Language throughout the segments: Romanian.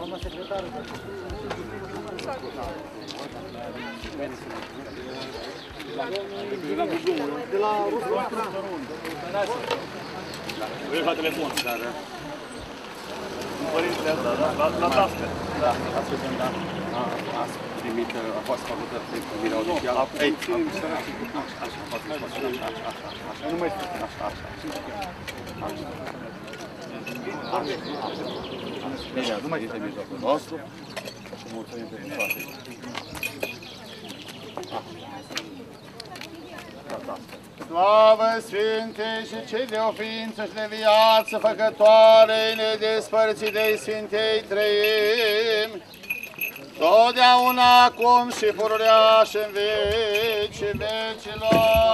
Doamna secretară, de la Rusul Atran. Vreți la telefon? Da, da. Părintele, da, da, la tască. Da, la tască, da. Ați primit, a fost făcută prin primirea oficială? Nu, acum ținem să Așa, așa, așa. Nu mai spune. Așa, așa. Așa. Bine, nu mai este mijlocul nostru și mulțumim pentru toate. Slavă Sfintei și cei de o ființă și de viață făcătoare nedespărțitei Sfintei Trăim, totdeauna acum și pururea și în vecii vecilor.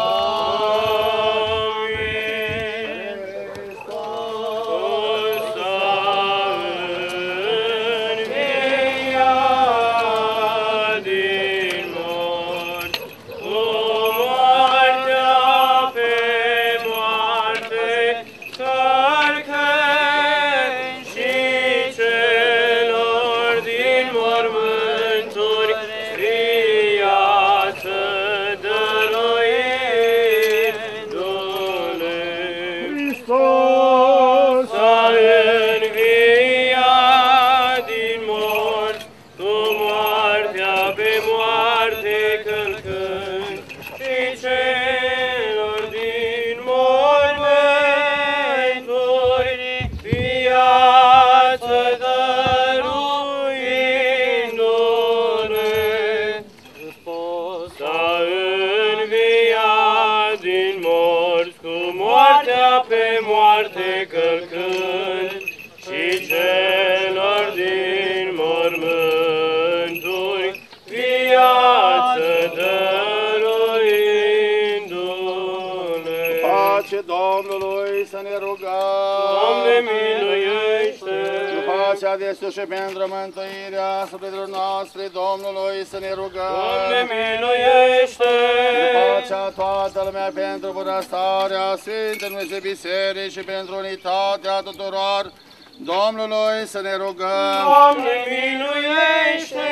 Pacea de sus și pentru mântuirea sufletelor noastre, Domnului să ne rugăm! Doamne, miluiește! Cu pacea toată lumea pentru bunăstarea Sfintei Dumnezeu Biserici și pentru unitatea tuturor, Domnului să ne rugăm! Doamne, miluiește!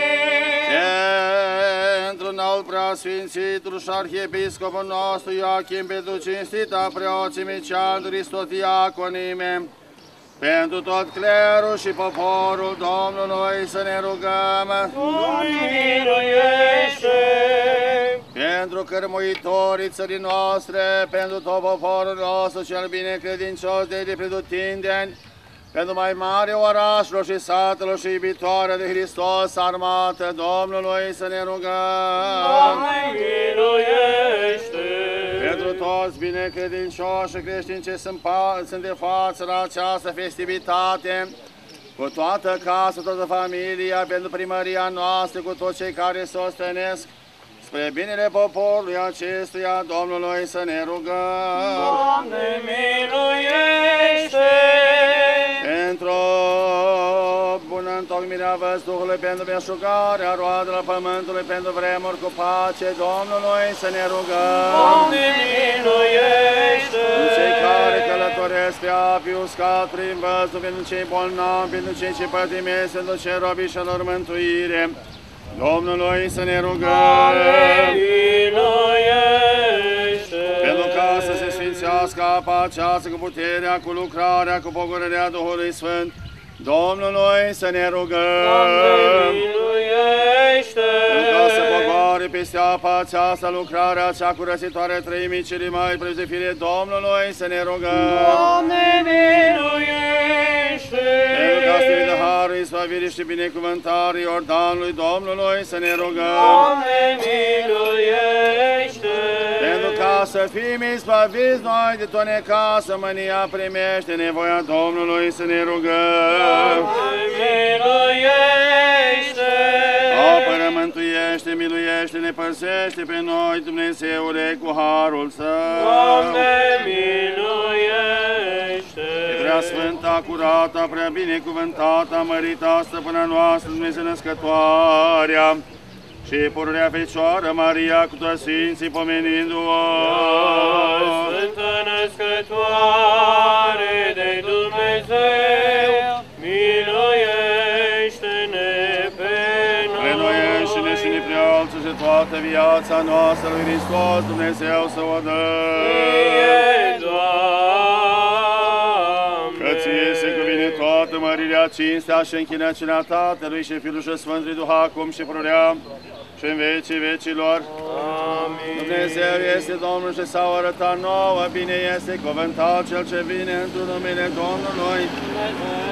Pentru înalt preasfințitul și arhiepiscopul nostru Ioachim, pentru cinstita preoții Ceandu Hristotiaconime, pentru tot clerul și poporul Domnului să ne rugăm, Doamne, miluiește! pentru cărmuitorii țării noastre, pentru tot poporul nostru cel binecredincios de de pretutindeni, pentru mai mare orașelor și satelor și iubitoare de Hristos, armată Domnului să ne rugăm. Doamne, miluiește! Pentru toți binecredincioși creștini ce sunt, pa, sunt de față la această festivitate, cu toată casa, toată familia, pentru primăria noastră, cu toți cei care se ostenesc, spre binele poporului acestuia, Domnului să ne rugăm. Doamne, miluiește! Pentru bună întocmirea văzduhului, pentru meșugarea roadelor pământului, pentru vremuri cu pace, Domnului să ne rugăm. Doamne, miluiește! Pentru cei care călătoresc pe api uscat prin văzduh, pentru cei bolnavi, pentru cei ce pătimesc, pentru cei robii și lor mântuire, Domnului să ne rugăm. Miluiește! Pentru ca să se sfințească apa aceasta cu puterea, cu lucrarea, cu pogorârea Duhului Sfânt, Domnului să ne rugăm. Doamne, miluiește! Pentru ca să pogoare peste apa aceasta lucrarea cea curățitoare trăimii cele mai prezefire Domnului să ne rugăm. Doamne, miluiește! Pentru ca să de harul, izbăvirii și binecuvântare Iordanului Domnului să ne rugăm. Doamne, miluiește! Pentru ca să fim izbăviți noi de tot necasă, mânia primește nevoia Domnului să ne rugăm. Doamne, miluiește! Apără, mântuiește, miluiește, ne păzește pe noi, Dumnezeule, cu harul Său. Doamne, miluiește! Prea sfânta, curată, prea binecuvântată, mărita stăpâna noastră, Dumnezeu născătoarea, și pururea Fecioară Maria cu toți Sfinții pomenindu-o. Sfântă născătoare de Dumnezeu, toată viața noastră lui Hristos Dumnezeu să o dă. Fie, Doamne. Că ție se cuvine toată mărirea, cinstea și închinăciunea Tatălui și Fiului și Sfântului Duh acum și pururea și în vecii vecilor. Amin. Dumnezeu este Domnul și s-a arătat nouă, bine este cuvântat Cel ce vine într numele Domnului. Dumnezeu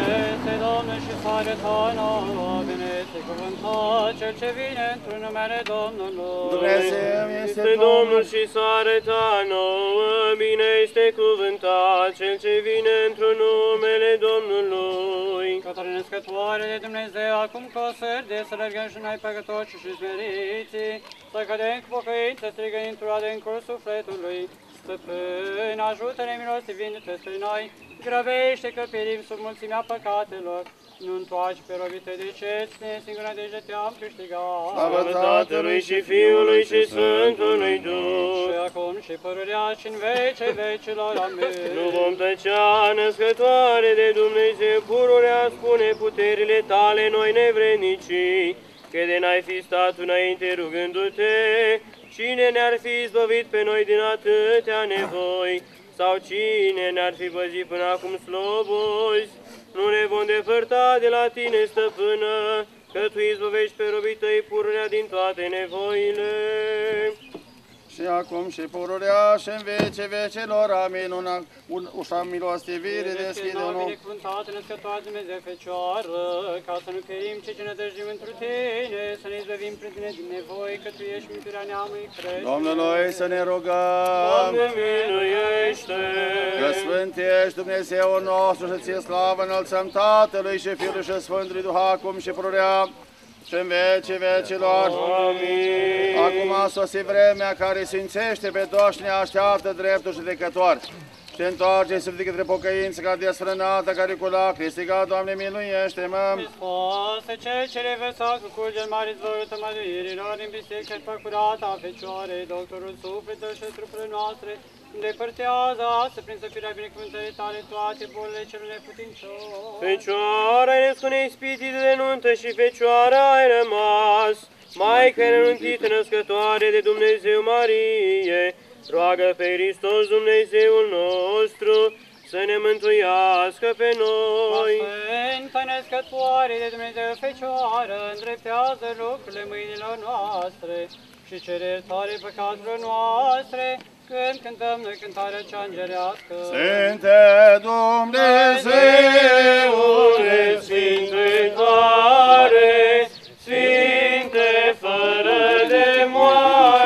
este Domnul și s-a arătat nouă, bine este cuvântat cel ce vine într-un numele Domnului. Dumnezeu este Este Domnul Domnul și s-a arătat nouă, bine este cuvântat Cel ce vine într-un numele Domnului. Către născătoare de Dumnezeu, acum cu o sărde, să lărgăm și noi păcătoși și smeriții, să cădem cu pocăință, strigând într-o adâncul sufletului. Stăpân, ajută-ne milostivindu-te spre noi, grăbește că perim sub mulțimea păcatelor, nu întoarce pe robite de cetne, singura de te-am câștigat. Slavă Slavă Tatălui și Fiului și Sfântului Duh. Și acum și părurea și în vece vecilor, amin. Nu vom tăcea, născătoare de Dumnezeu, pururea spune puterile tale, noi nevrednicii, că de n-ai fi stat înainte rugându-te, cine ne-ar fi izbăvit pe noi din atâtea nevoi, sau cine ne-ar fi păzit până acum slobozi, nu ne vom depărta de la tine, stăpână, că tu izbăvești pe robii tăi pururea din toate nevoile. Și acum și pururea și în vece vecelor. Amin. Una, un, ușa milostivire deschide noi, unul. binecuvântat, născătoare Dumnezeu Fecioară, ca să nu ferim ce ce ne dăjdim întru tine, să ne izbăvim prin tine din nevoi, că tu ești mântuirea neamului crește. Domnului să ne rugăm. Doamne, miluiește! Că Sfânt ești Dumnezeul nostru și ție slavă înălțăm Tatălui și Fiului și Sfântului Duh acum și pururea și în vecii vecilor. Amin. Acum a sosit vremea care sfințește pe toți și ne așteaptă dreptul judecător. Și întoarce să de către pocăință ca desfrânată, care cu lacrimi striga, Doamne, miluiește-mă! Hristoase, cel ce le văsat cu curgel mare zvărută măduirilor în biserică și curată a Fecioarei, doctorul sufletelor și trupurile noastre, îndepărtează astăzi prin săfirea binecuvântării tale toate bolile celor neputincioase. Fecioara ai născut neispitit de nuntă și Fecioara ai rămas, Maica renunțită născătoare de Dumnezeu Marie, roagă pe Hristos Dumnezeul nostru să ne mântuiască pe noi. Sfântă născătoare de Dumnezeu Fecioară, îndreptează lucrurile mâinilor noastre și cere iertare păcatelor noastre, când cântăm noi cântarea cea îngerească. Sfinte Dumnezeule, Sfinte tare, Sfinte fără de moarte,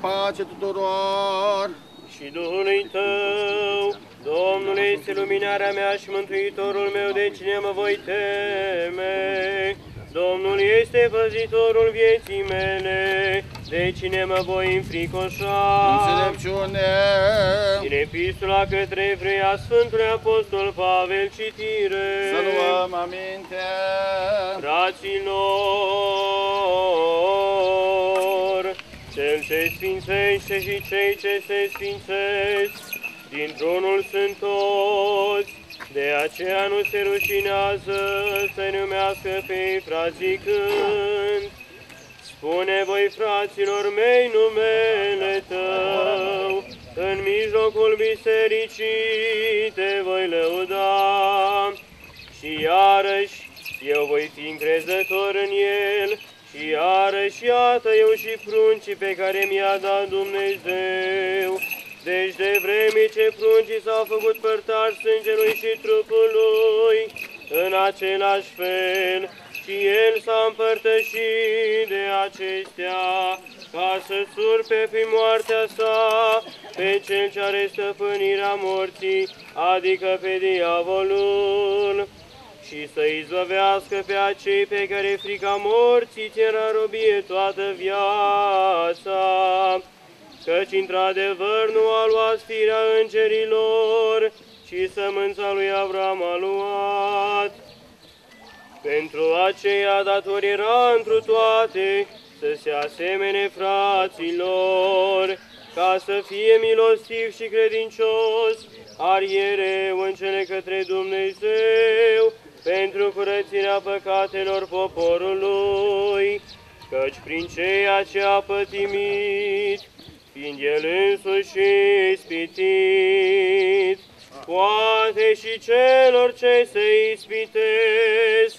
pace tuturor. Și Duhului Tău, Domnul este luminarea mea și mântuitorul meu, de cine mă voi teme? Domnul este păzitorul vieții mele, de cine mă voi înfricoșa? Înțelepciune, Din epistola către Evreia Sfântului Apostol Pavel, citire. să luăm aminte. Fraților, cel ce sfințește și cei ce se sfințesc, dintr-unul sunt toți, de aceea nu se rușinează să numească pe ei frații când. Spune voi, fraților mei, numele Tău, în mijlocul bisericii te voi lăuda. Și iarăși eu voi fi încrezător în el, și iarăși iată eu și pruncii pe care mi-a dat Dumnezeu. Deci de vreme ce pruncii s-au făcut părtași sângelui și trupului, în același fel și el s-a împărtășit de acestea, ca să surpe prin moartea sa pe cel ce are stăpânirea morții, adică pe diavolul și să izbăvească pe acei pe care frica morții ți era robie toată viața. Căci într-adevăr nu a luat firea îngerilor, ci sămânța lui Avram a luat. Pentru aceea dator era întru toate să se asemene fraților, ca să fie milostiv și credincios, ariereu în cele către Dumnezeu, pentru curățirea păcatelor poporului, căci prin ceea ce a pătimit, fiind el însuși ispitit, poate și celor ce se ispitesc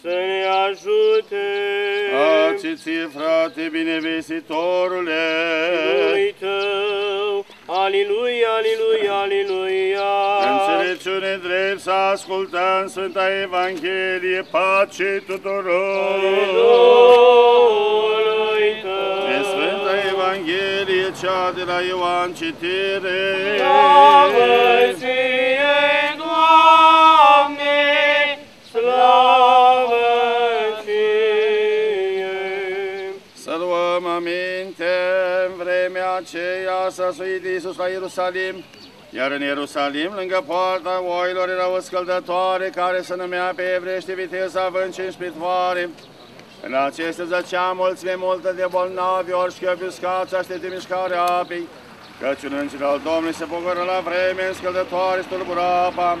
să ne ajute. Pace ție, frate, binevestitorule! Lui tău, aliluia, aliluia, aliluia. Înțelepciune drept să ascultăm Sfânta Evanghelie, pace tuturor! Lui tău. Pe Sfânta Evanghelie, cea de la Ioan citire. Slavă ție, aceea s-a suit Iisus la Ierusalim, iar în Ierusalim, lângă poarta oilor, era o scăldătoare care se numea pe evrește viteza vâncii înspitoare. În aceste zăcea mulțime multă de bolnavi, ori șchiopii uscați, aștepte mișcarea apei, căci un înger al Domnului se bucură la vreme în scăldătoare stulbura apa,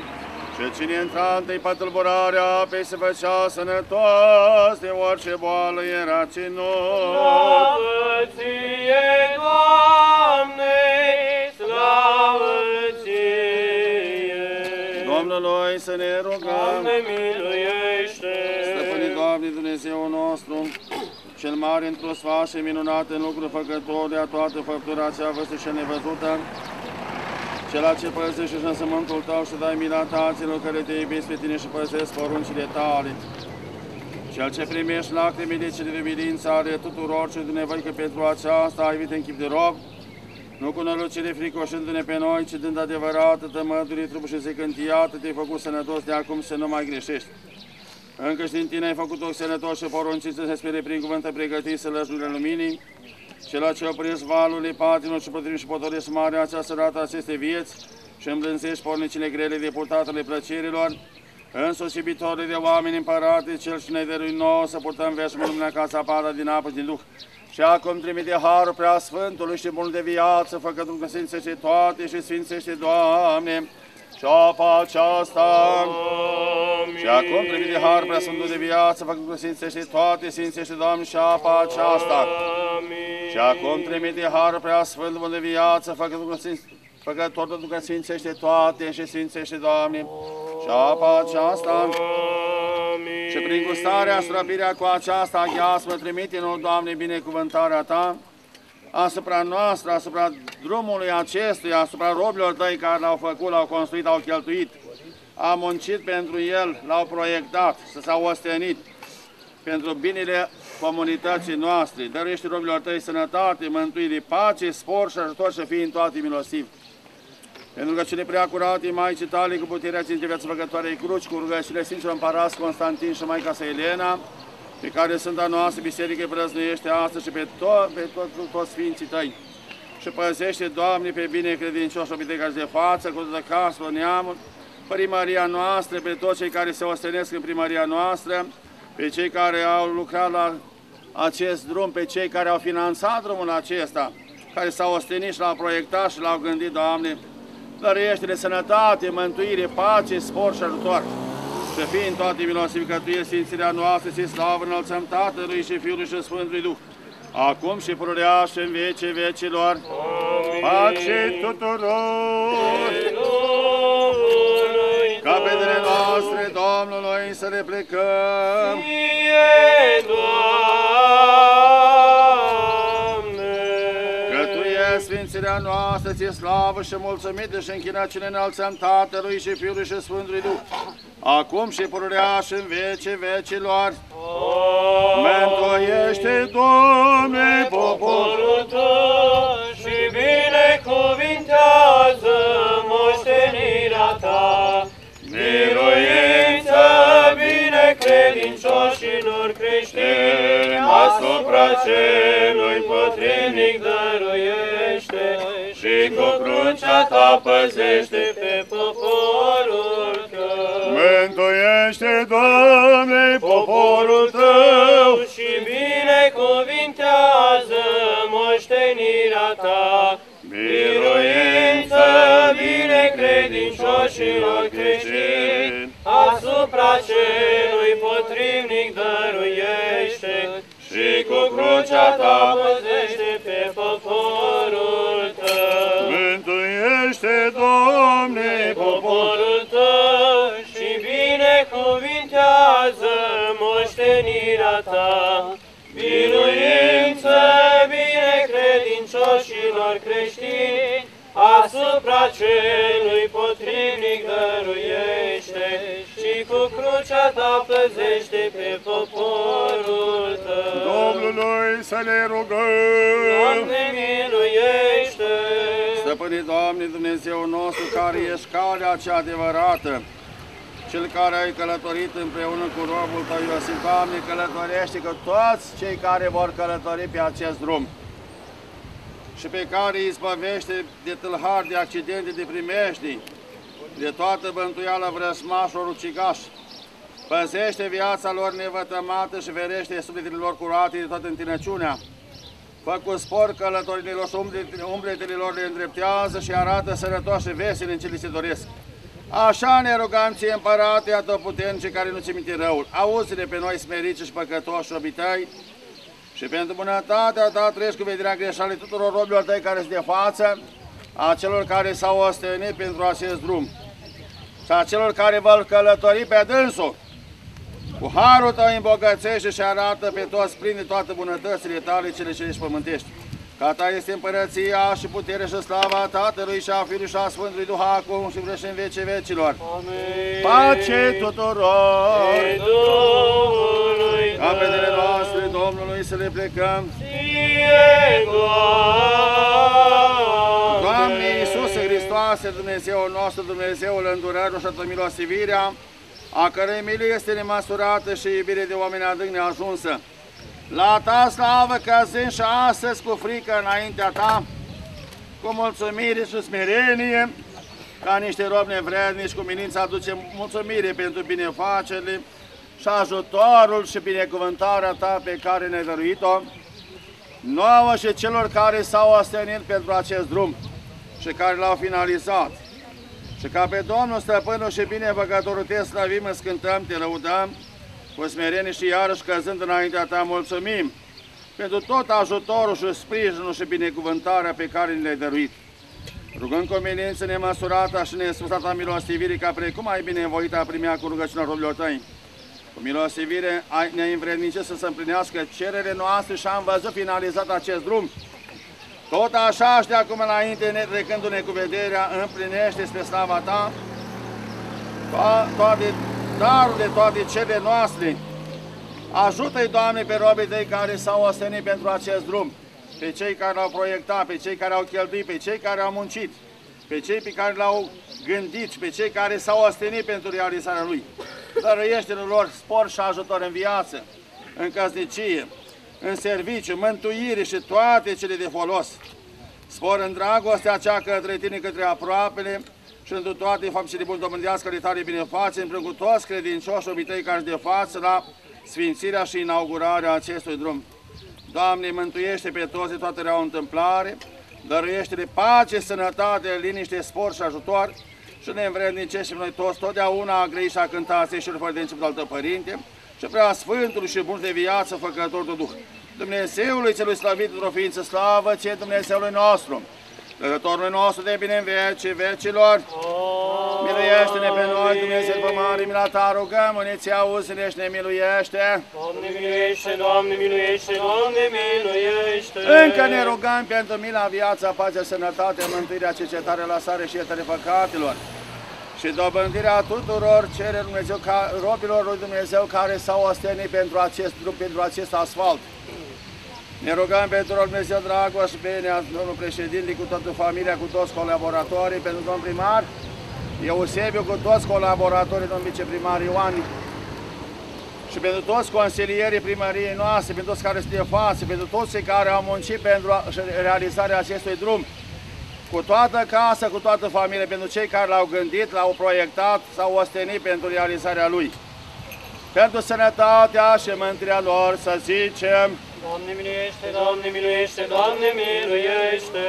și cine intra întâi pe tulburarea apei se făcea sănătos, de orice boală era ținut. Slavă ție, Doamne, slavă ție. Domnului să ne rugăm. Doamne, miluiește. Stăpânii Doamne Dumnezeu nostru, cel mare într-o sfânt și minunat în lucru făcător de a toată făptura cea văzută și nevăzută, Cela ce păzești și însământul tău și dai mila taților care te iubesc pe tine și păzesc poruncile tale. Cel ce primești lacrimile cele de bilință ale tuturor și de nevoi că pentru aceasta ai venit în chip de rob, nu cu nălucire fricoșându-ne pe noi, ci dând adevărată tămădurii trupul și zicând, iată, te-ai făcut sănătos de acum să nu mai greșești. Încă și din tine ai făcut-o sănătos și poruncit să se spere prin cuvântă pregătit să lăjurile luminii, Cela ce opresc valurile patinilor și potrivit și potolesc marea această rată aceste vieți și îmblânzești pornicile grele de purtatele plăcerilor, însușibitorul de oameni împărate, cel și ne dărui nouă să purtăm veșmul lumea ca să apară din apă și din Duh. Și acum trimite harul prea Sfântului și bun de viață, făcătul că sfințește toate și sfințește, Doamne, și apa aceasta. Amin. Și acum trimite har prea Sfântul de viață, făcătul că sfințește toate, sfințește, Doamne, și apa aceasta. Amin. Și acum trimite har prea Sfântul de viață, făcătul că sfințește Făcător tot că sfințește toate și sfințește, Doamne, și apa aceasta. Amin. Și prin gustarea, străbirea cu aceasta aghiasmă, trimite-ne, Doamne, binecuvântarea Ta asupra noastră, asupra drumului acestuia, asupra robilor Tăi care l-au făcut, l-au construit, l-au cheltuit. A muncit pentru el, l-au proiectat, să s-au ostenit pentru binele comunității noastre. Dăruiește robilor Tăi sănătate, mântuire, pace, spor și ajutor să fii în toate milosiv. Pentru că cele prea curate Maicii tale cu puterea cinci viață făcătoarei cruci, cu rugăciunile Sfinților Împărați Constantin și Maica sa Elena, pe care Sfânta noastră Biserică îi prăznuiește astăzi și pe, to- pe tot, tot, toți Sfinții Tăi. Și păzește, Doamne, pe bine credincioși obitecați de față, cu toată casă, neamul, primăria noastră, pe toți cei care se ostenesc în primăria noastră, pe cei care au lucrat la acest drum, pe cei care au finanțat drumul acesta, care s-au ostenit și l-au proiectat și l-au gândit, Doamne, dăruiește-ne sănătate, mântuire, pace, spor și ajutor. Să fii în toate milosivi că Tu ești Sfințirea noastră și slavă înălțăm Tatălui și Fiului și Sfântului Duh, acum și pururea și în vece vecilor. Pace tuturor! Domnului Ca pe dele noastre Domnului să le plecăm. Ție, Doamne. rugăciunea noastră, ție slavă și mulțumite și închinăciune înălțăm Tatălui și Fiului și Sfântului Duh, acum și pururea și în vecii vecilor. Mântuiește, Doamne, poporul Tău și binecuvintează moștenirea Ta. Miluință binecredincioșilor creștini asupra celui potrivnic de ta păzește pe poporul calea cea adevărată, Cel care ai călătorit împreună cu robul Tău Iosif, Doamne, călătorește că toți cei care vor călători pe acest drum și pe care îi izbăvește de tâlhari, de accidente, de primești, de toată bântuiala vrăsmașilor ucigași, păzește viața lor nevătămată și verește sufletele lor curate de toată întinăciunea. Fă cu spor călătorilor și umble- umbletele lor le îndreptează și arată sănătoși și veseli în ce li se doresc. Așa ne rugăm ție, împărate, atotputernice care nu ți minte răul. Auzi-ne pe noi smeriți și păcătoși robii tăi și pentru bunătatea ta treci cu vederea greșale tuturor robilor tăi care sunt de față, a celor care s-au ostenit pentru acest drum și a celor care vor călători pe dânsul. Cu harul tău îmbogățește și arată pe toți prinde toate bunătățile tale cele cerești pământești. Ca ta este împărăția și puterea și slava Tatălui și a Fiului și a Sfântului Duh acum și vrește în vece vecilor. Amin. Pace tuturor! Pe Domnului Capetele tău. noastre Domnului să le plecăm. Ție, Doamne! Doamne Iisuse Hristoase, Dumnezeul nostru, Dumnezeul îndurării și toată milostivirea, a cărei milie este nemăsurată și iubire de oameni adânc neajunsă. La ta slavă căzând și astăzi cu frică înaintea ta, cu mulțumire și smerenie, ca niște robi nevrednici, cu minință aducem mulțumire pentru binefacerile și ajutorul și binecuvântarea ta pe care ne-ai dăruit-o, nouă și celor care s-au ostenit pentru acest drum și care l-au finalizat. Și ca pe Domnul Stăpânul și binefăcătorul te slăvim, îți cântăm, te lăudăm, cu smerenie și iarăși căzând înaintea ta mulțumim pentru tot ajutorul și sprijinul și binecuvântarea pe care ni le-ai dăruit. Rugând cu milință nemăsurată și nespusată milostivirii, ca precum ai binevoit a primea cu rugăciunea robilor tăi. Cu milostivire ai- ne-ai învrednicit să se împlinească cererile noastre și am văzut finalizat acest drum. Tot așa și de acum înainte, ne- trecându-ne cu vederea, împlinește spre slava ta to- toate darurile, toate cele noastre. Ajută-i, Doamne, pe robii tăi care s-au ostenit pentru acest drum, pe cei care l-au proiectat, pe cei care au cheltuit, pe cei care au muncit, pe cei pe care l-au gândit, pe cei care s-au ostenit pentru realizarea lui. Dăruiește-le lor spor și ajutor în viață, în căsnicie, în serviciu, mântuire și toate cele de folos. Spor în dragostea cea către tine, către aproapele și întru toate faptele bun domândească de tare binefață, împreună cu toți credincioșii obitei care de față la sfințirea și inaugurarea acestui drum. Doamne, mântuiește pe toți de toată rea întâmplare, dăruiește-le pace, sănătate, liniște, spor și ajutor și ne învrednicește pe noi toți totdeauna a grei și a cânta și fără de început al Tău, Părinte, și prea Sfântul și bun de viață, făcător de Duh. Dumnezeului celui slăvit într-o ființă slavă, ție Dumnezeului nostru, Dătătorului nostru de bine în vecii vecilor, miluiește-ne pe noi, Dumnezeu pe mare, mila ta rugăm, uniți auzi-ne și ne miluiește. Doamne miluiește, Doamne miluiește, Doamne miluiește! Încă ne rugăm pentru mila, viața, pacea, sănătate, mântuirea, cercetare, lăsare și iertare păcatelor și dobândirea tuturor cere Dumnezeu, ca, robilor lui Dumnezeu care s-au ostenit pentru acest drum, pentru acest asfalt. Ne rugăm pentru Dumnezeu Dragoș, bine, domnul președinte, cu toată familia, cu toți colaboratorii, pentru domnul primar, Eusebiu, cu toți colaboratorii, domnul viceprimar Ioan, și pentru toți consilierii primăriei noastre, pentru toți care sunt de față, pentru toți cei care au muncit pentru a- realizarea acestui drum, cu toată casa, cu toată familia, pentru cei care l-au gândit, l-au proiectat sau ostenit pentru realizarea lui. Pentru sănătatea și mântuirea lor să zicem, Doamne miluiește, Doamne miluiește, Doamne miluiește!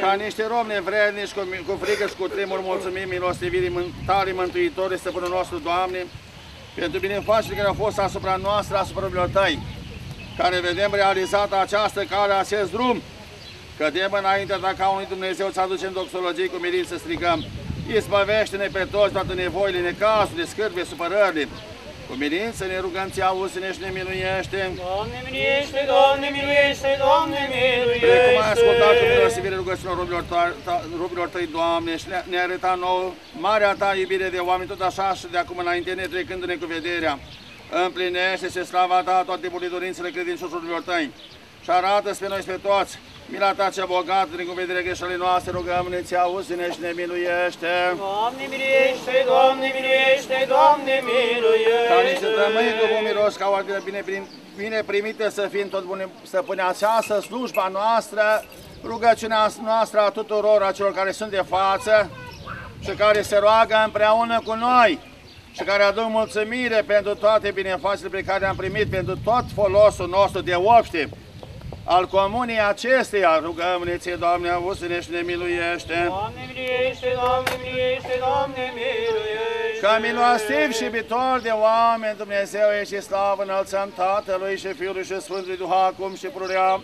ca niște romi nevrednici, cu, cu frică și cu tremur, mulțumim milostivirii mân- tale Mântuitore, Stăpânul nostru, Doamne, pentru binefacerile care au fost asupra noastră, asupra lumilor Tăi, care vedem realizată această cale, acest drum, cădem înainte ta ca unui Dumnezeu să aducem doxologie cu mirin să strigăm, izbăvește-ne pe toți toate nevoile, necazurile, scârbe, supărările, cu milință ne rugăm, ți auzi-ne și ne miluiește. Doamne miluiește, Doamne miluiește, Doamne Precum ai ascultat cu miluiește! milostivire rugăciunea rubilor, ta, ta, rubilor tăi, Doamne, și ne- ne-a arătat nouă marea ta iubire de oameni, tot așa și de acum înainte, ne trecându-ne cu vederea. Împlinește-se slava ta toate timpul dorințele credincioșilor tăi și arată-ți pe noi și pe toți. Mila ta cea bogată, din cu vederea greșelile noastre, rugăm-ne, ți auzi-ne și ne miluiește. Doamne miluiește, Doamne miluiește, Doamne miluiește! Ca niște tămâi cu bun miros, ca o ardere bine, prim, bine primite să fim tot bune, stăpâne această slujba noastră, rugăciunea noastră a tuturor a celor care sunt de față și care se roagă împreună cu noi și care aduc mulțumire pentru toate binefacerile pe care le-am primit, pentru tot folosul nostru de obște al comunii acesteia. Rugăm-ne ție, Doamne, auzi-ne și ne miluiește. Doamne miluiește, Doamne miluiește, Doamne miluiește! Ca milostiv și iubitor de oameni, Dumnezeu e și slavă înălțăm Tatălui și Fiului și Sfântului Duh acum și pururea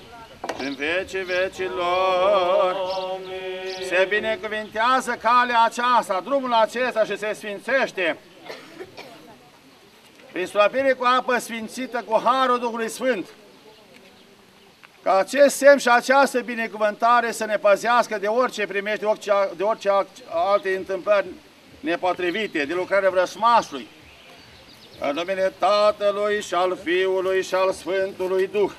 și în vecii vecilor. Se binecuvintează calea aceasta, drumul acesta și se sfințește. Prin slăbire cu apă sfințită, cu harul Duhului Sfânt. Ca acest semn și această binecuvântare să ne păzească de orice primește, de orice, de orice alte întâmplări nepotrivite, de lucrarea vrăsmașului. În numele Tatălui și al Fiului și al Sfântului Duh.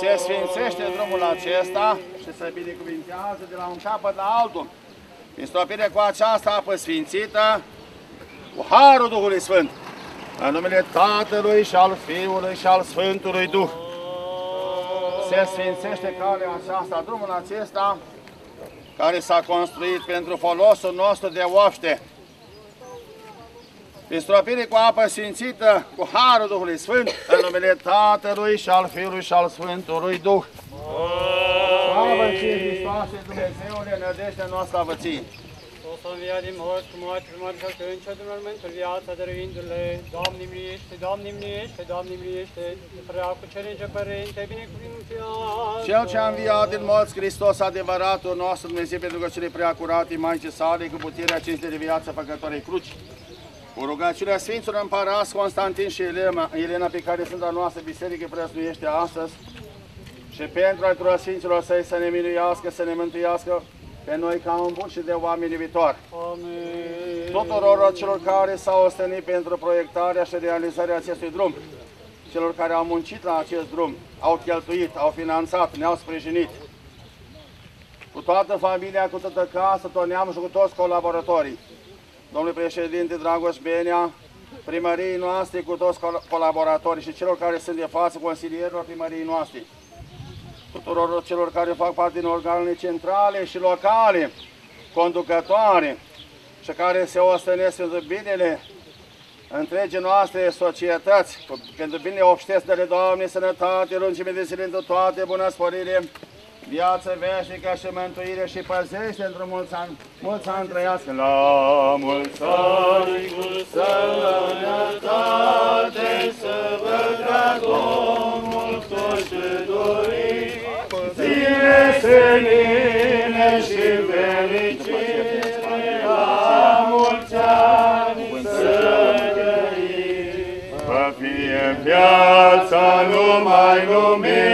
Se sfințește drumul acesta și se binecuvintează de la un capăt la altul. Prin stopire cu această apă sfințită, cu Harul Duhului Sfânt. În numele Tatălui și al Fiului și al Sfântului Duh. Se sfințește calea aceasta, drumul acesta, care s-a construit pentru folosul nostru de oște. Prin stropire cu apă sfințită, cu Harul Duhului Sfânt, în numele Tatălui și al Fiului și al Sfântului Duh. Slavă ție, Hristoase, Dumnezeule, nădejdea noastră a vății. O să învia din morți cu moarte și moarte și în cel mormântul viața dăruindu-le. Doamne miliește, Doamne miliește, Doamne miliește, prea cu cerege părinte, binecuvintează. Cel ce a înviat din morți, Hristos, adevăratul nostru Dumnezeu, pentru că cele prea curate, Maicii sale, cu puterea cinste de viață făcătoarei cruci. Cu rugăciunea Sfinților Împărați Constantin și Elena, Elena pe care Sfânta noastră Biserică prăsnuiește astăzi, și pentru a tuturor Sfinților Săi să ne miluiască, să ne mântuiască pe noi ca un bun și de oameni iubitori. Amin. Tuturor celor care s-au ostenit pentru proiectarea și realizarea acestui drum, celor care au muncit la acest drum, au cheltuit, au finanțat, ne-au sprijinit. Cu toată familia, cu toată casa, tot neamul și cu toți colaboratorii. Domnule președinte Dragoș Benea, primăriei noastre, cu toți col- colaboratorii și celor care sunt de față, consilierilor primăriei noastre tuturor celor care fac parte din organele centrale și locale, conducătoare și care se ostenesc pentru binele întregii noastre societăți, cu- pentru binele obștesnele, Doamne, sănătate, lungime de zile într toate, bună sporire, viață veșnică și mântuire și păzește într-un mulți ani, mulți ani trăiască. La mulți ani cu sănătate să vă dea Domnul tot ce doriți, zile senine și fericire, la mulți ani să trăiți. Să fie viața numai lumină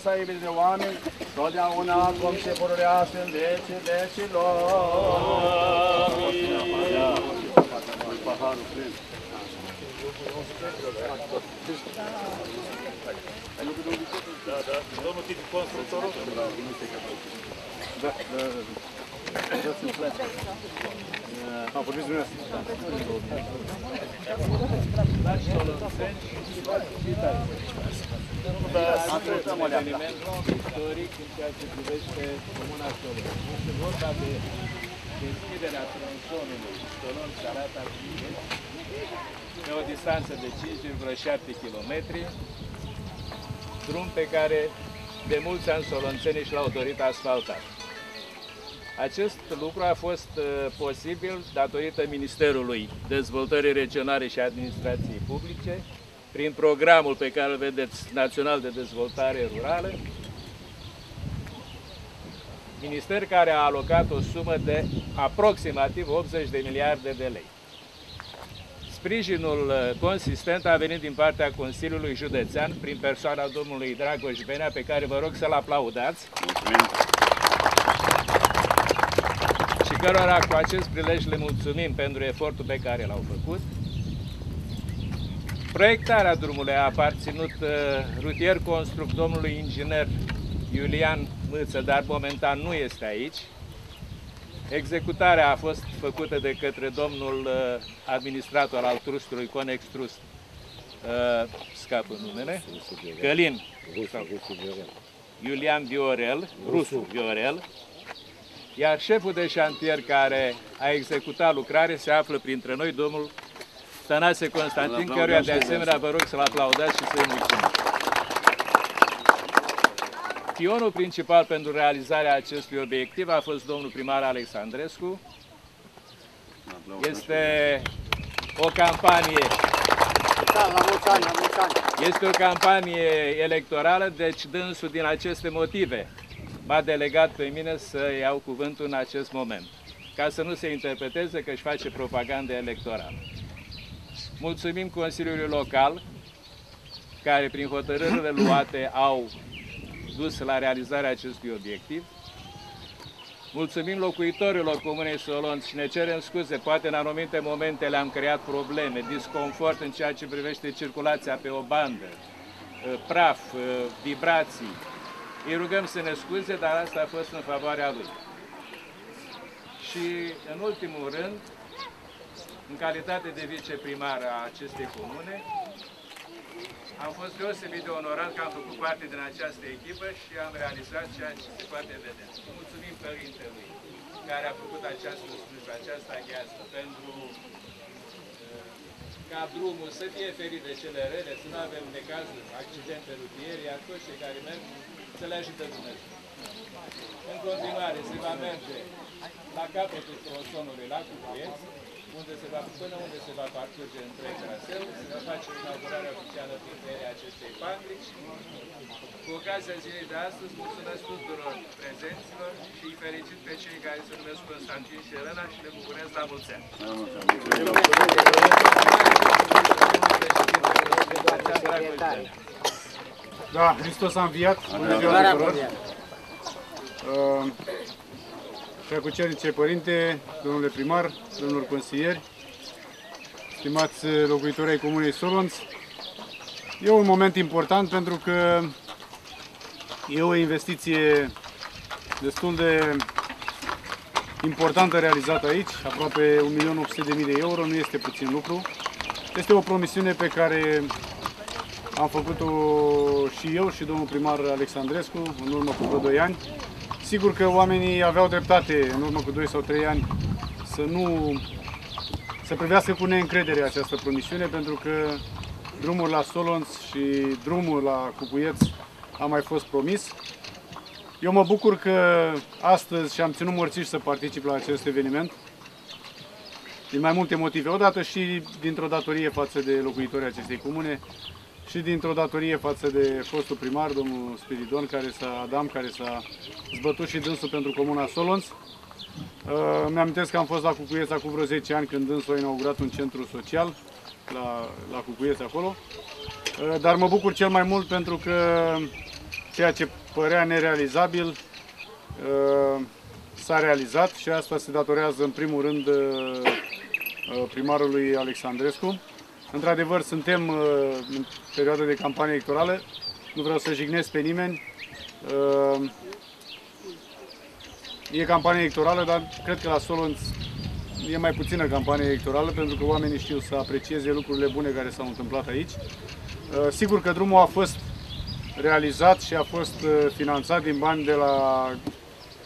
o har cu asta iubire de oameni, totdeauna acum și pururească în vecii vecilor. Paharul plin. Da, da. Domnul Titu, constructorul? Da, da, da. Dați-mi plăci. Am vorbit dumneavoastră. Ascultăm un eveniment istoric în ceea ce privește Comuna Solon. Este vorba de deschiderea tronsonului Solon Sarata pe o distanță de 5,7 km, drum pe care de mulți ani solonțenii și l-au dorit asfaltat. Acest lucru a fost uh, posibil datorită Ministerului Dezvoltării Regionale și Administrației Publice, prin programul pe care îl vedeți, Național de Dezvoltare Rurală, minister care a alocat o sumă de aproximativ 80 de miliarde de lei. Sprijinul uh, consistent a venit din partea Consiliului Județean prin persoana domnului Dragoș Benea, pe care vă rog să-l aplaudați. Mulțumim. și cărora cu acest prilej le mulțumim pentru efortul pe care l-au făcut. Proiectarea drumului a aparținut uh, rutier construct domnului inginer Iulian Mâță, dar momentan nu este aici. Executarea a fost făcută de către domnul uh, administrator al trustului Conex Trust, uh, scapă numele, Călin, sau Iulian Viorel, Rusu Viorel, iar șeful de șantier care a executat lucrare se află printre noi, domnul Tănase Constantin, Îl căruia de aplaudăm și asemenea vă rog să-l aplaudați și să-i mulțumim. Pionul principal pentru realizarea acestui obiectiv a fost domnul primar Alexandrescu. Este o campanie La mulți ani, la mulți ani. este o campanie electorală, deci dânsul din aceste motive m-a delegat pe mine să iau cuvântul în acest moment, ca să nu se interpreteze că își face propagandă electorală. Mulțumim Consiliului Local, care prin hotărârile luate au dus la realizarea acestui obiectiv. Mulțumim locuitorilor Comunei Solonț și ne cerem scuze, poate în anumite momente le-am creat probleme, disconfort în ceea ce privește circulația pe o bandă, eh, praf, eh, vibrații. Îi rugăm să ne scuze, dar asta a fost în favoarea lui. Și în ultimul rând, în calitate de viceprimar a acestei comune, am fost deosebit de onorat că am făcut parte din această echipă și am realizat ceea ce se poate vedea. Mulțumim Părintelui care a făcut această slujbă, această aghiază, pentru uh, ca drumul să fie ferit de cele rele, să nu avem necazuri, accidente rutiere, iar toți cei care merg să le ajute Dumnezeu. În continuare se va merge la capătul tronsonului la Cucuieți, unde se va, până unde se va parcurge întreg traseu, se va face inaugurarea oficială prin feria acestei fabrici. Cu ocazia zilei de astăzi, mulțumesc tuturor prezenților și îi felicit pe cei care se numesc Constantin și Elena și le bucurez la mulți ani. Da, Hristos a înviat. Bună ziua tuturor. Uh, Preacucernice Părinte, domnule primar, domnilor consilieri, stimați locuitori ai Comunei Solonț, e un moment important pentru că e o investiție destul de importantă realizată aici, aproape 1.800.000 de euro, nu este puțin lucru. Este o promisiune pe care am făcut-o și eu și domnul primar Alexandrescu în urmă cu vreo 2 ani. Sigur că oamenii aveau dreptate în urmă cu 2 sau 3 ani să nu să privească cu neîncredere această promisiune pentru că drumul la Solonț și drumul la Cucuieț a mai fost promis. Eu mă bucur că astăzi și-am ținut morțiși să particip la acest eveniment din mai multe motive. Odată și dintr-o datorie față de locuitorii acestei comune și dintr-o datorie față de fostul primar, domnul Spiridon, care s-a, Adam, care s-a zbătut și dânsul pentru comuna Solonț. Uh, Mi-amintesc că am fost la Cucuieța cu vreo 10 ani când dânsul a inaugurat un centru social la, la Cucuieța acolo. Uh, dar mă bucur cel mai mult pentru că ceea ce părea nerealizabil uh, s-a realizat și asta se datorează în primul rând primarului Alexandrescu. Într-adevăr, suntem în perioada de campanie electorală, nu vreau să jignesc pe nimeni. E campanie electorală, dar cred că la Solonț e mai puțină campanie electorală pentru că oamenii știu să aprecieze lucrurile bune care s-au întâmplat aici. Uh, sigur că drumul a fost realizat și a fost uh, finanțat din bani de la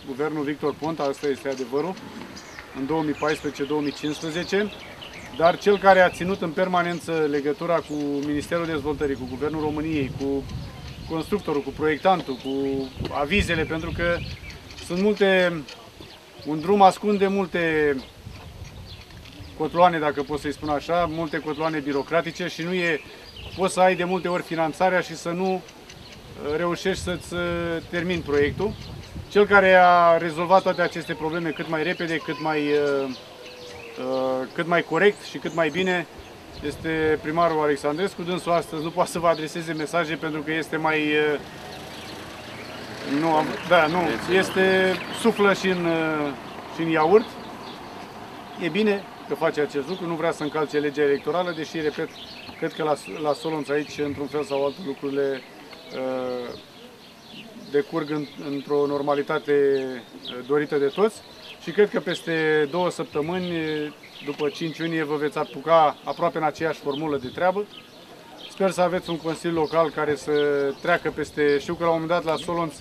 guvernul Victor Ponta, asta este adevărul, în 2014-2015, dar cel care a ținut în permanență legătura cu Ministerul Dezvoltării, cu Guvernul României, cu constructorul, cu proiectantul, cu avizele, pentru că sunt multe, un drum ascunde multe cotloane, dacă pot să-i spun așa, multe cotloane birocratice și nu e, poți să ai de multe ori finanțarea și să nu uh, reușești să-ți uh, termini proiectul. Cel care a rezolvat toate aceste probleme cât mai repede, cât mai, uh, cât mai corect și cât mai bine este primarul Alexandrescu. Dânsul astăzi nu poate să vă adreseze mesaje pentru că este mai... Nu, am, da, nu, este suflă și în, și în iaurt. E bine, că face acest lucru, nu vrea să încalce legea electorală, deși, repet, cred că la, la Solonț aici, într-un fel sau altul, lucrurile uh, decurg în, într-o normalitate uh, dorită de toți și cred că peste două săptămâni, după 5 iunie, vă veți apuca aproape în aceeași formulă de treabă. Sper să aveți un consiliu local care să treacă peste... Știu că la un moment dat la Solonț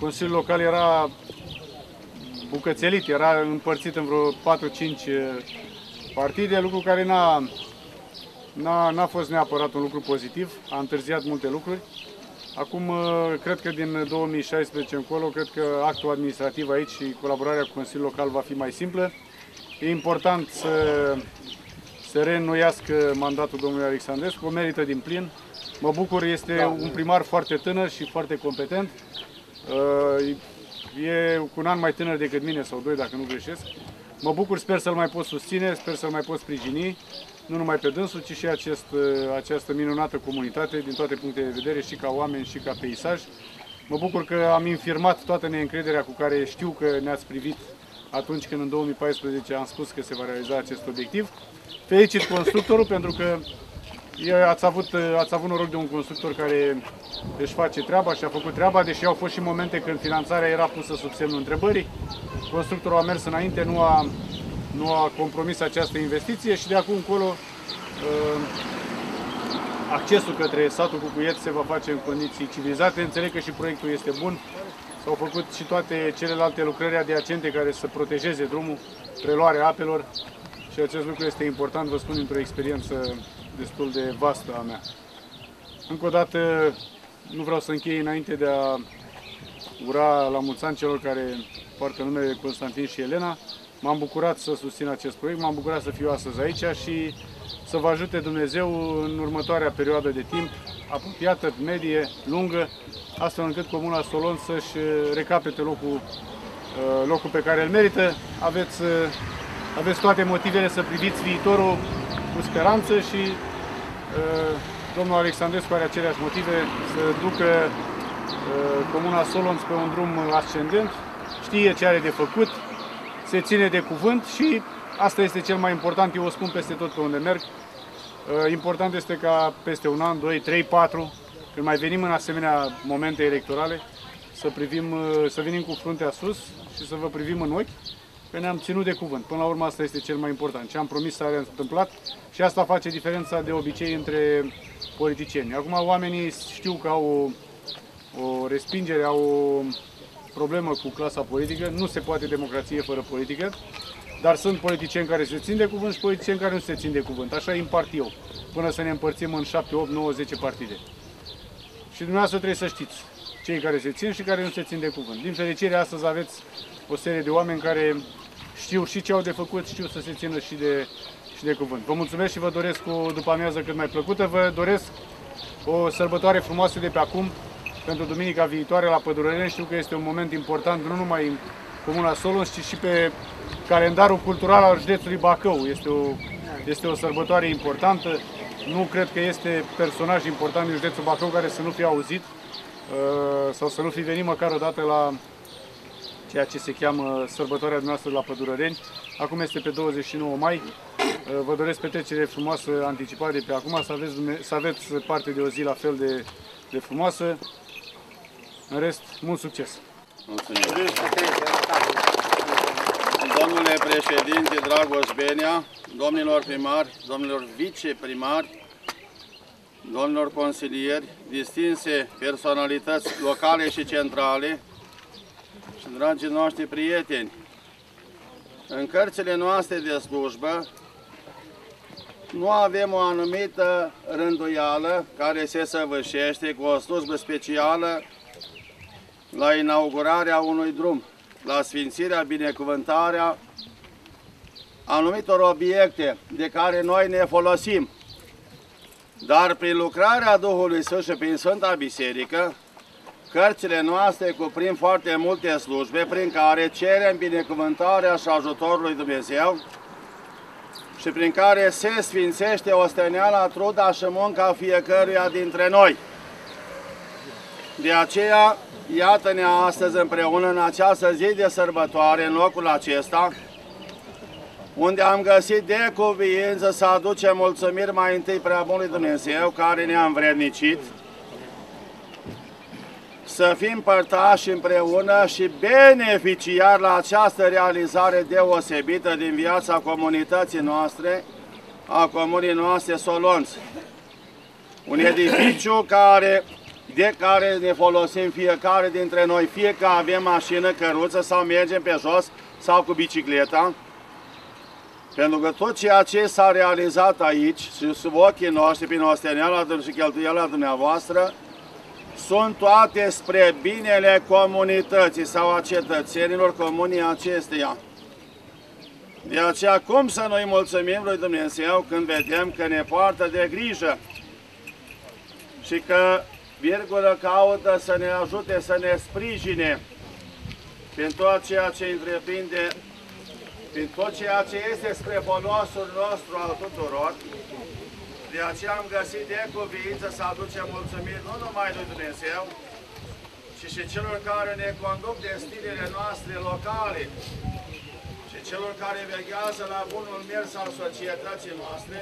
Consiliul Local era bucățelit, era împărțit în vreo 4-5 partide, lucru care n-a, n-a, fost neapărat un lucru pozitiv, a întârziat multe lucruri. Acum, uh, cred că din 2016 încolo, cred că actul administrativ aici și colaborarea cu Consiliul Local va fi mai simplă. E important să se reînnoiască mandatul domnului Alexandrescu, o merită din plin. Mă bucur, este da. un primar foarte tânăr și foarte competent. Uh, e cu un an mai tânăr decât mine, sau doi, dacă nu greșesc. Mă bucur, sper să-l mai pot susține, sper să-l mai pot sprijini, nu numai pe dânsul, ci și acest, această minunată comunitate, din toate punctele de vedere, și ca oameni, și ca peisaj. Mă bucur că am infirmat toată neîncrederea cu care știu că ne-ați privit atunci când în 2014 am spus că se va realiza acest obiectiv. Felicit constructorul pentru că ați avut, ați avut noroc de un constructor care își face treaba și a făcut treaba, deși au fost și momente când finanțarea era pusă sub semnul întrebării. Constructorul a mers înainte, nu a, nu a compromis această investiție și de acum încolo uh, accesul către satul Cucuiet se va face în condiții civilizate. Înțeleg că și proiectul este bun. S-au făcut și toate celelalte lucrări adiacente care să protejeze drumul, preluarea apelor și acest lucru este important, vă spun, într-o experiență destul de vastă a mea. Încă o dată, nu vreau să închei înainte de a ura la mulți ani celor care poartă numele Constantin și Elena. M-am bucurat să susțin acest proiect, m-am bucurat să fiu astăzi aici și să vă ajute Dumnezeu în următoarea perioadă de timp, apropiată, medie, lungă, astfel încât Comuna Solon să-și recapete locul, uh, locul pe care îl merită. Aveți, uh, aveți toate motivele să priviți viitorul cu speranță și uh, domnul Alexandrescu are aceleași motive să ducă Comuna Solonț pe un drum ascendent știe ce are de făcut, se ține de cuvânt și asta este cel mai important, eu o spun peste tot pe unde merg. Uh, important este ca peste un an, doi, trei, patru, când mai venim în asemenea momente electorale, să, privim, uh, să venim cu fruntea sus și să vă privim în ochi, că ne-am ținut de cuvânt. Până la urmă asta este cel mai important. Ce am promis s-a întâmplat și asta face diferența de obicei între politicieni. Acum oamenii știu că au o, o respingere, au o problemă cu clasa politică, nu se poate democrație fără politică, dar sunt politicieni care se țin de cuvânt și politicieni care nu se țin de cuvânt. Așa împart eu, până să ne împărțim în 7, 8, 9, 10 partide. Și dumneavoastră trebuie să știți, cei care se țin și care nu se țin de cuvânt. Din fericire, astăzi aveți o serie de oameni care știu și ce au de făcut, știu să se țină și de, și de cuvânt. Vă mulțumesc și vă doresc o după amiază cât mai plăcută. Vă doresc o sărbătoare frumoasă de pe acum, pentru duminica viitoare la Pădurăren. Știu că este un moment important nu numai în Comuna Solons, ci și pe calendarul cultural al județului Bacău. Este o, este o sărbătoare importantă. nu cred că este personaj important în județul Bacău care să nu fie auzit uh, sau să nu fi venit măcar o dată la ceea ce se cheamă sărbătoarea noastră la Pădurăreni. Acum este pe 29 mai. Uh, vă doresc petrecere frumoasă anticipat de pe acum, să aveți, să aveți parte de o zi la fel de, de frumoasă. În rest, mult succes! Mulțumim. Domnule președinte Dragoș Benea, domnilor primari, domnilor viceprimari, domnilor consilieri, distinse personalități locale și centrale și dragii noștri prieteni, în cărțile noastre de slujbă nu avem o anumită rânduială care se săvârșește cu o slujbă specială la inaugurarea unui drum, la sfințirea, binecuvântarea anumitor obiecte de care noi ne folosim. Dar prin lucrarea Duhului Sfânt și prin Sfânta Biserică, cărțile noastre cuprind foarte multe slujbe prin care cerem binecuvântarea și ajutorul lui Dumnezeu și prin care se sfințește osteneala, truda și munca fiecăruia dintre noi. De aceea, iată-ne astăzi împreună în această zi de sărbătoare, în locul acesta, unde am găsit de cuviință să aducem mulțumiri mai întâi prea bunului Dumnezeu, care ne-a învrednicit, să fim părtași împreună și beneficiari la această realizare deosebită din viața comunității noastre, a comunii noastre Solonți. Un edificiu care, de care ne folosim fiecare dintre noi, fie că avem mașină, căruță sau mergem pe jos sau cu bicicleta, pentru că tot ceea ce s-a realizat aici și sub ochii noștri, prin osteneala și cheltuiala dumneavoastră, sunt toate spre binele comunității sau a cetățenilor comunii acesteia. De aceea, cum să noi mulțumim lui Dumnezeu când vedem că ne poartă de grijă și că, virgulă, caută să ne ajute, să ne sprijine prin tot ceea ce întreprinde, prin tot ceea ce este spre folosul nostru al tuturor, de aceea am găsit de cuvință să aducem mulțumiri nu numai lui Dumnezeu, ci și celor care ne conduc destinele noastre locale. și celor care veghează la bunul mers al societății noastre,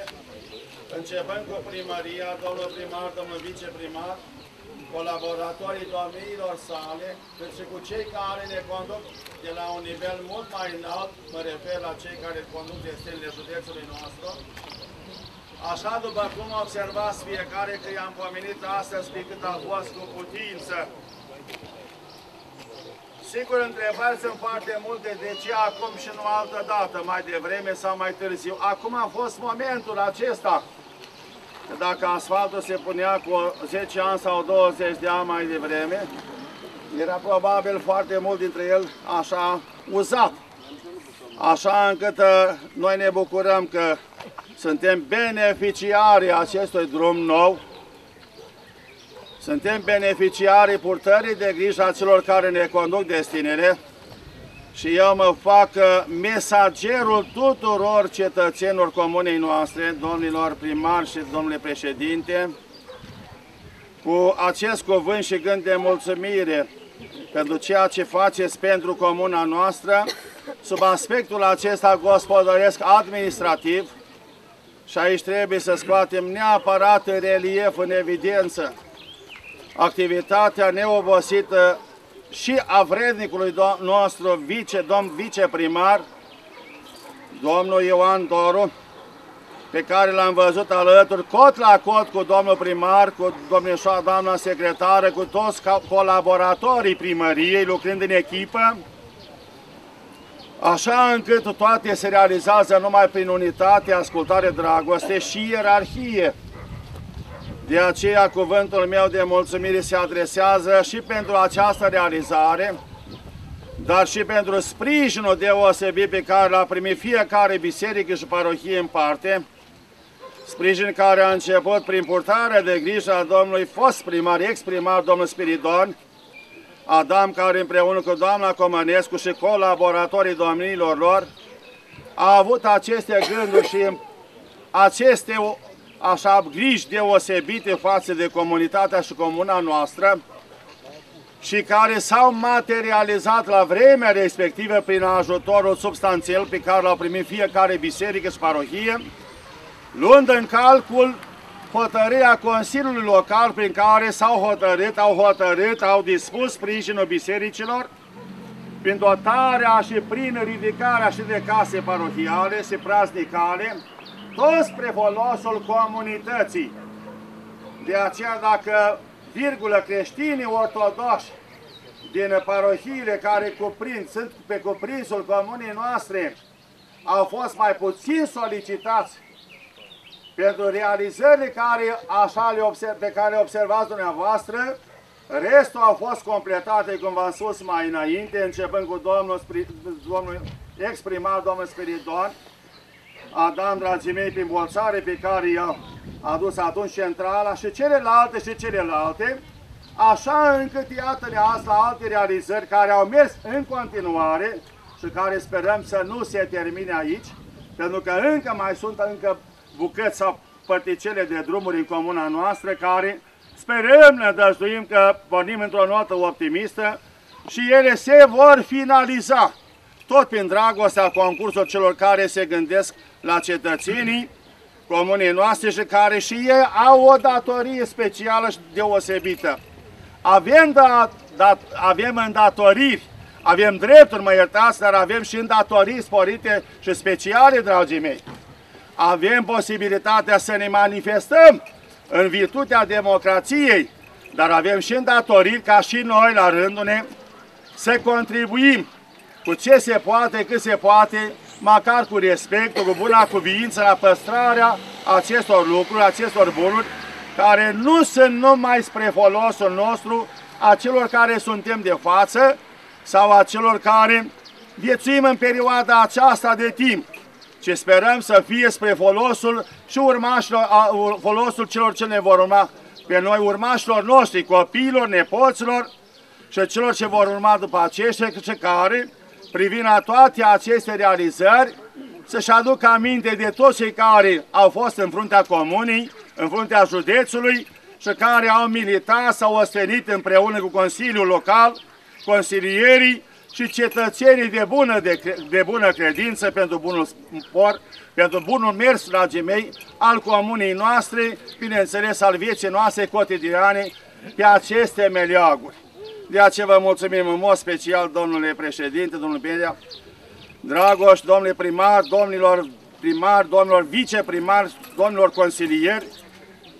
începând cu primăria, domnul primar, domnul viceprimar, colaboratorii domniilor sale, cât și cu cei care ne conduc de la un nivel mult mai înalt, mă refer la cei care conduc destinele județului nostru, Așa după cum observați fiecare că i-am pomenit astăzi pe cât a fost cu putință. Sigur, întrebări sunt foarte multe, de ce acum și nu altă dată, mai devreme sau mai târziu. Acum a fost momentul acesta. Dacă asfaltul se punea cu 10 ani sau 20 de ani mai devreme, era probabil foarte mult dintre el așa uzat. Așa încât uh, noi ne bucurăm că suntem beneficiarii acestui drum nou, suntem beneficiarii purtării de grijă a celor care ne conduc destinele și eu mă fac uh, mesagerul tuturor cetățenilor comunei noastre, domnilor primari și domnule președinte, cu acest cuvânt și gând de mulțumire pentru ceea ce faceți pentru comuna noastră, sub aspectul acesta gospodăresc administrativ, și aici trebuie să scoatem neapărat în relief, în evidență, activitatea neobosită și a vrednicului nostru vice, domn viceprimar, domnul Ioan Doru, pe care l-am văzut alături, cot la cot cu domnul primar, cu domnișoara doamna secretară, cu toți colaboratorii primăriei, lucrând în echipă, Așa încât toate se realizează numai prin unitate, ascultare, dragoste și ierarhie. De aceea cuvântul meu de mulțumire se adresează și pentru această realizare, dar și pentru sprijinul deosebit pe care l-a primit fiecare biserică și parohie în parte, sprijin care a început prin purtarea de grijă a Domnului fost primar, ex-primar, domnul Spiridon, Adam, care împreună cu doamna Comănescu și colaboratorii domnilor lor, a avut aceste gânduri și aceste așa griji deosebite față de comunitatea și comuna noastră și care s-au materializat la vremea respectivă prin ajutorul substanțial pe care l-au primit fiecare biserică și parohie, luând în calcul hotărârea Consiliului Local prin care s-au hotărât, au hotărât, au dispus sprijinul bisericilor prin dotarea și prin ridicarea și de case parohiale și praznicale, tot spre folosul comunității. De aceea, dacă, virgulă, creștinii ortodoxi din parohiile care cuprind, sunt pe cuprinsul comunii noastre, au fost mai puțin solicitați pentru realizările care, așa le observ, pe care le observați dumneavoastră, restul au fost completate, cum v-am spus mai înainte, începând cu domnul, domnul exprimar, domnul Spiridon, Adam, dragii mei, prin bolțare pe care i-a adus atunci centrala și celelalte și celelalte, așa încât iată-ne azi la alte realizări care au mers în continuare și care sperăm să nu se termine aici, pentru că încă mai sunt încă bucăți sau părticele de drumuri în comuna noastră care sperăm, ne dăjduim că pornim într-o notă optimistă și ele se vor finaliza tot prin dragostea concursul celor care se gândesc la cetățenii comunei noastre și care și ei au o datorie specială și deosebită. Avem, da, da, avem îndatoriri, avem drepturi, mă iertați, dar avem și îndatorii sporite și speciale, dragii mei. Avem posibilitatea să ne manifestăm în virtutea democrației, dar avem și îndatoriri ca și noi, la rândul ne, să contribuim cu ce se poate, cât se poate, măcar cu respect, cu buna cuviință la păstrarea acestor lucruri, acestor bunuri, care nu sunt numai spre folosul nostru, a celor care suntem de față sau a celor care viețuim în perioada aceasta de timp, ci sperăm să fie spre folosul și urmașilor, folosul celor ce ne vor urma pe noi, urmașilor noștri, copiilor, nepoților și celor ce vor urma după aceștia, și care privind la toate aceste realizări, să-și aducă aminte de toți cei care au fost în fruntea comunii, în fruntea județului și care au militat sau ostenit împreună cu Consiliul Local, consilierii și cetățenii de bună, de, de bună credință pentru bunul sport, pentru bunul mers, dragii mei, al comunii noastre, bineînțeles al vieții noastre cotidiane, pe aceste meleaguri. De aceea vă mulțumim în mod special, domnule președinte, domnule Pedea, Dragoș, domnule primar, domnilor primar, domnilor viceprimari, domnilor consilieri,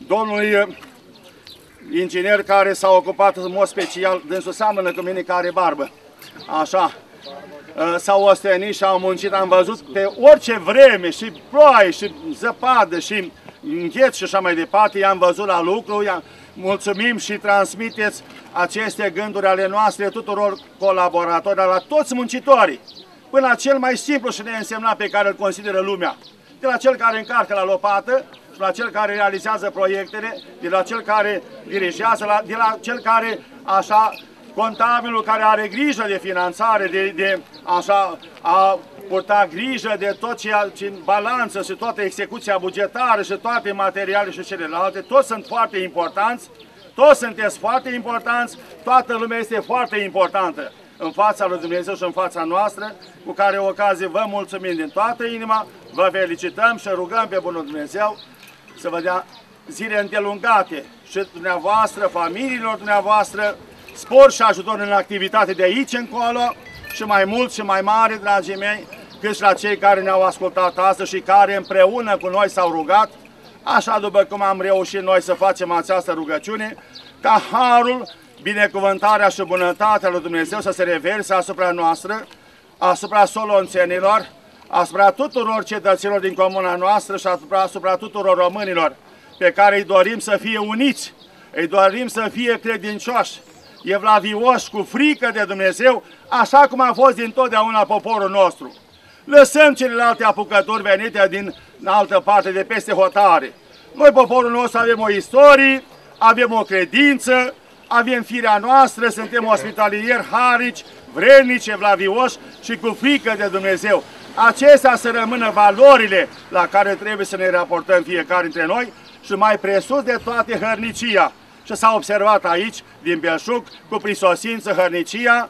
domnului uh, inginer care s-a ocupat în mod special, dânsul seamănă cu mine care barbă. Așa, uh, s-au ostenit și au muncit, am văzut pe orice vreme, și ploaie, și zăpadă, și îngheț și așa mai departe, i-am văzut la lucru, i-am mulțumim și transmiteți aceste gânduri ale noastre tuturor colaboratorilor, la toți muncitorii, până la cel mai simplu și neînsemnat pe care îl consideră lumea. De la cel care încarcă la lopată, și la cel care realizează proiectele, de la cel care dirigează, la, de la cel care, așa, contabilul care are grijă de finanțare, de, de așa, a purta grijă de tot ce în balanță și toată execuția bugetară și toate materiale și celelalte, toți sunt foarte importanți, toți sunteți foarte importanți, toată lumea este foarte importantă în fața lui Dumnezeu și în fața noastră, cu care ocazie vă mulțumim din toată inima, vă felicităm și rugăm pe Bunul Dumnezeu să vă dea zile îndelungate și dumneavoastră, familiilor dumneavoastră, spor și ajutor în activitate de aici încolo și mai mult și mai mare, dragii mei, cât și la cei care ne-au ascultat astăzi și care împreună cu noi s-au rugat, așa după cum am reușit noi să facem această rugăciune, ca harul, binecuvântarea și bunătatea lui Dumnezeu să se reverse asupra noastră, asupra solonțenilor, asupra tuturor cetățenilor din comuna noastră și asupra, asupra tuturor românilor pe care îi dorim să fie uniți, îi dorim să fie credincioși, evlavioși, cu frică de Dumnezeu, așa cum a fost dintotdeauna poporul nostru. Lăsăm celelalte apucători venite din altă parte, de peste hotare. Noi, poporul nostru, avem o istorie, avem o credință, avem firea noastră, suntem ospitalieri harici, vrednici, evlavioși și cu frică de Dumnezeu. Acestea să rămână valorile la care trebuie să ne raportăm fiecare dintre noi și mai presus de toate hărnicia. Și s-a observat aici, din Belșug, cu prisosință hărnicia,